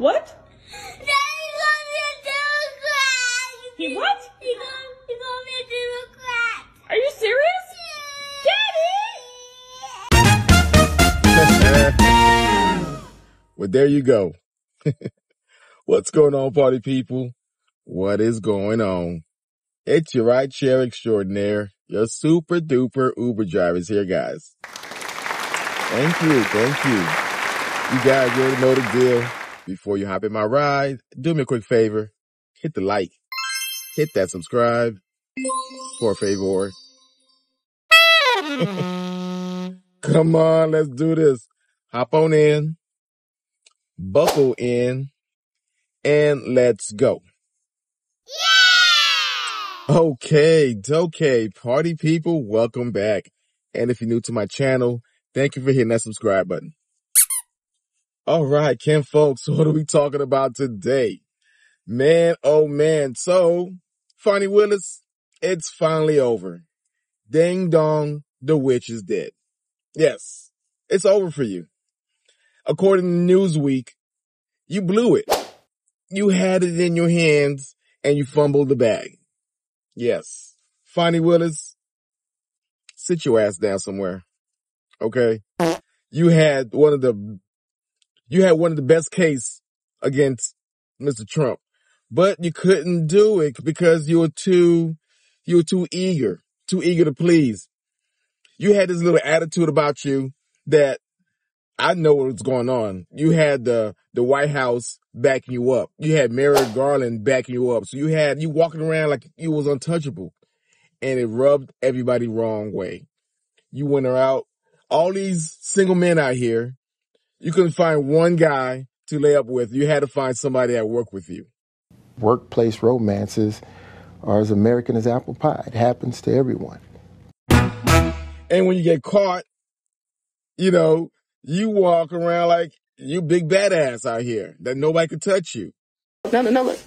What? He what? He told, he to crack. Are you serious? Daddy! Well, there you go. What's going on, party people? What is going on? It's your ride share extraordinaire, your super duper Uber drivers here, guys. Thank you, thank you. You guys already know the deal. Before you hop in my ride, do me a quick favor. Hit the like. Hit that subscribe. For a favor. Come on, let's do this. Hop on in. Buckle in. And let's go. Yeah! Okay, okay, party people, welcome back. And if you're new to my channel, thank you for hitting that subscribe button. All right, Ken folks, what are we talking about today? Man, oh man. So, Fani Willis, it's finally over. Ding dong, the witch is dead. Yes, it's over for you. According to Newsweek, you blew it. You had it in your hands and you fumbled the bag. Yes. Fani Willis, sit your ass down somewhere. Okay. You had one of the, you had one of the best case against Mr. Trump, but you couldn't do it because you were too, you were too eager, too eager to please. You had this little attitude about you that I know what's going on. You had the, the White House backing you up. You had Merrick Garland backing you up. So you had you walking around like you was untouchable. And it rubbed everybody wrong way. You went out, all these single men out here, you couldn't find one guy to lay up with. You had to find somebody that worked with you. Workplace romances are as American as apple pie. It happens to everyone. And when you get caught, you know, you walk around like you big badass out here that nobody could touch you. No, no, no. Look,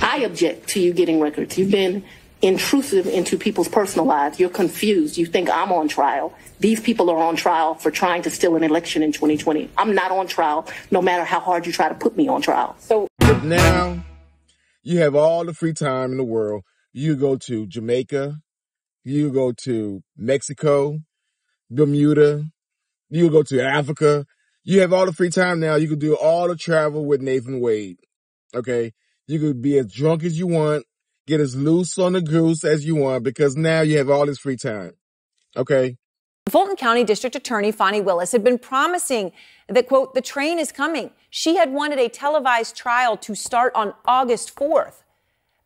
I object to you getting records. You've been intrusive into people's personal lives. You're confused. You think I'm on trial. These people are on trial for trying to steal an election in 2020. I'm not on trial, no matter how hard you try to put me on trial. So now you have all the free time in the world. You go to Jamaica, you go to Mexico, Bermuda, you go to Africa. You have all the free time now. You can do all the travel with Nathan Wade. Okay. You could be as drunk as you want, get as loose on the goose as you want because now you have all this free time. Okay. Fulton County District Attorney Fani Willis had been promising that, quote, the train is coming. She had wanted a televised trial to start on August 4th.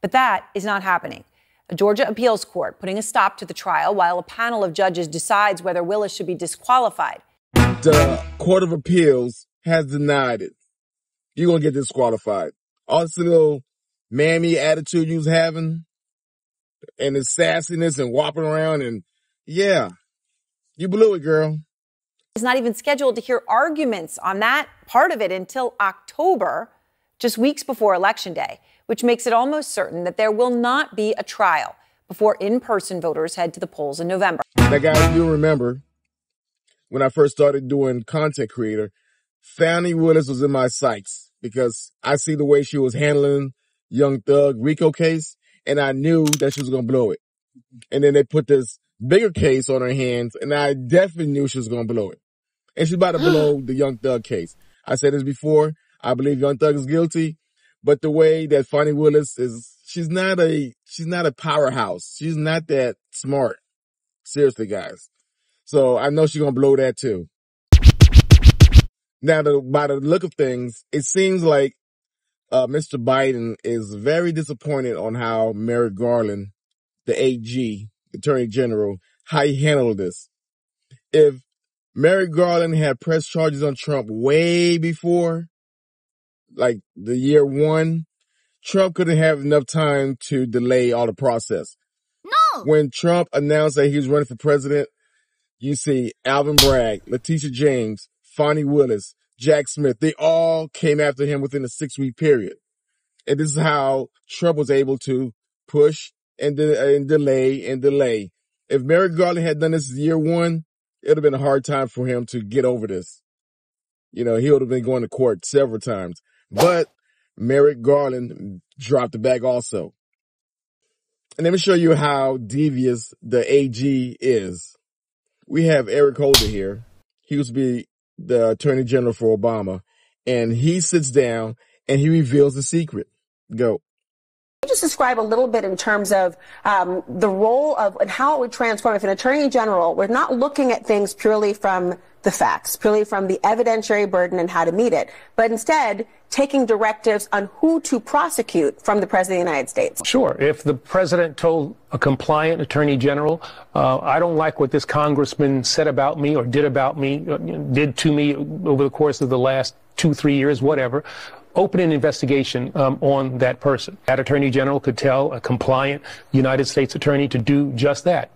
But that is not happening. A Georgia appeals court putting a stop to the trial while a panel of judges decides whether Willis should be disqualified. The Court of Appeals has denied it. You're going to get disqualified. Little mammy attitude you was having and the sassiness and whopping around and yeah, you blew it, girl. Is not even scheduled to hear arguments on that part of it until October, just weeks before Election Day, which makes it almost certain that there will not be a trial before in person voters head to the polls in November. Now, guys, you'll remember when I first started doing content creator, Fani Willis was in my sights because I see the way she was handling Young Thug Rico case, and I knew that she was going to blow it. And then they put this bigger case on her hands, and I definitely knew she was going to blow it. And she's about to blow the Young Thug case. I said this before. I believe Young Thug is guilty, but the way that Fani Willis is, she's not a, she's not a powerhouse. She's not that smart. Seriously, guys. So I know she's to blow that too. Now, the, by the look of things, it seems like uh, Mr. Biden is very disappointed on how Merrick Garland, the AG, Attorney General, how he handled this. If Merrick Garland had pressed charges on Trump way before, like the year one, Trump couldn't have enough time to delay all the process. No. When Trump announced that he was running for president, you see Alvin Bragg, Letitia James, Fani Willis, Jack Smith, they all came after him within a six week period. And this is how Trump was able to push and, de- and delay and delay. If Merrick Garland had done this year one, it would have been a hard time for him to get over this. you know, he would have been going to court several times. But Merrick Garland dropped the bag also. And let me show you how devious the AG is. We have Eric Holder here. He used to be the attorney general for Obama and he sits down and he reveals the secret. Go. You just describe a little bit in terms of um, the role of and how it would transform if an attorney general we're not looking at things purely from the facts, purely from the evidentiary burden and how to meet it, but instead taking directives on who to prosecute from the President of the United States. Sure. If the President told a compliant Attorney General, uh, I don't like what this Congressman said about me or did about me, uh, did to me over the course of the last two, three years, whatever, open an investigation um, on that person. That Attorney General could tell a compliant United States Attorney to do just that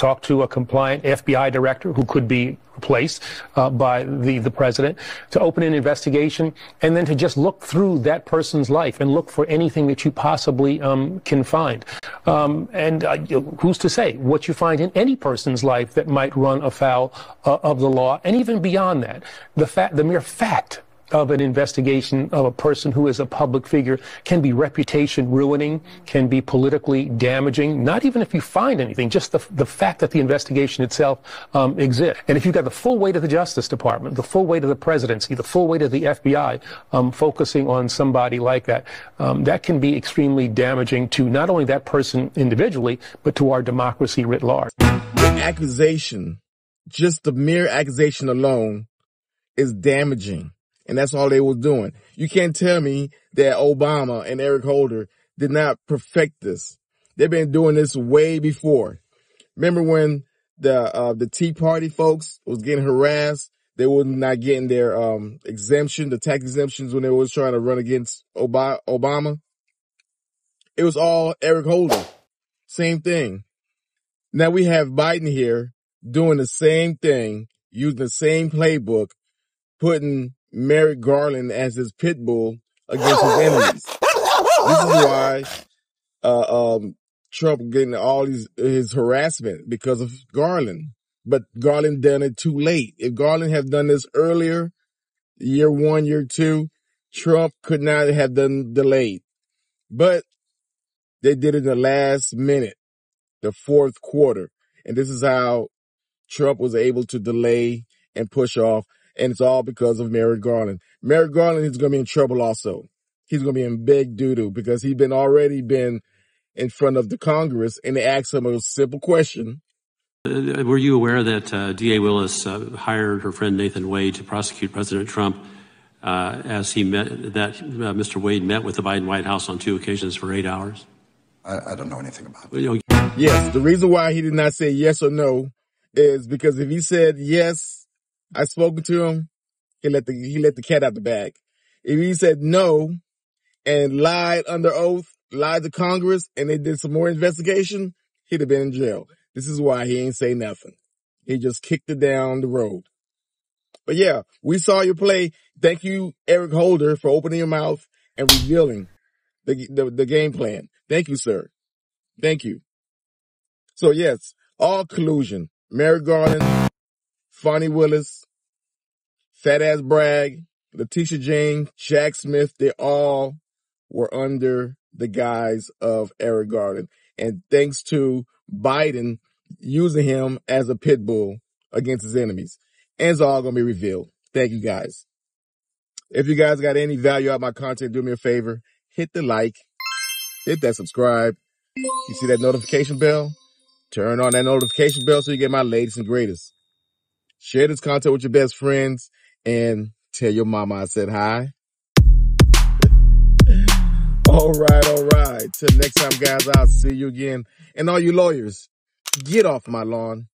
talk to a compliant FBI director who could be replaced uh, by the, the president, to open an investigation, and then to just look through that person's life and look for anything that you possibly um, can find. Um, and uh, who's to say what you find in any person's life that might run afoul uh, of the law, and even beyond that, the fact, the mere fact of an investigation of a person who is a public figure can be reputation ruining, can be politically damaging, not even if you find anything, just the, the fact that the investigation itself um, exists. And if you've got the full weight of the Justice Department, the full weight of the presidency, the full weight of the FBI um, focusing on somebody like that, um, that can be extremely damaging to not only that person individually, but to our democracy writ large. The accusation, just the mere accusation alone, is damaging and that's all they were doing. You can't tell me that Obama and Eric Holder did not perfect this. They've been doing this way before. Remember when the uh, the Tea Party folks was getting harassed? They were not getting their um, exemption, the tax exemptions when they was trying to run against Obama. It was all Eric Holder. Same thing. Now we have Biden here doing the same thing, using the same playbook, putting Merrick Garland as his pit bull against his enemies. This is why uh, um, Trump getting all these his harassment because of Garland. But Garland done it too late. If Garland had done this earlier, year one, year two, Trump could not have done delayed. But they did it in the last minute, the fourth quarter. And this is how Trump was able to delay and push off and it's all because of Merrick Garland. Merrick Garland is going to be in trouble also. He's going to be in big doo-doo because he's been already been in front of the Congress and they asked him a simple question. Uh, were you aware that uh, D.A. Willis uh, hired her friend Nathan Wade to prosecute President Trump uh, as he met that uh, Mr. Wade met with the Biden White House on two occasions for eight hours? I, I don't know anything about it. Yes, the reason why he did not say yes or no is because if he said yes, I spoken to him. He let the he let the cat out the bag. If he said no and lied under oath, lied to Congress, and they did some more investigation, he'd have been in jail. This is why he ain't say nothing. He just kicked it down the road. But yeah, we saw your play. Thank you, Eric Holder, for opening your mouth and revealing the, the, the game plan. Thank you, sir. Thank you. So yes, all collusion. Merrick Garland, Fani Willis, Fat Ass Bragg, Letitia Jane, Jack Smith, they all were under the guise of Eric Garland. And thanks to Biden using him as a pit bull against his enemies. And it's all going to be revealed. Thank you guys. If you guys got any value out of my content, do me a favor. Hit the like, hit that subscribe. You see that notification bell? Turn on that notification bell so you get my latest and greatest. Share this content with your best friends and tell your mama I said hi. all right, all right. Till next time, guys, I'll see you again. And all you lawyers, get off my lawn.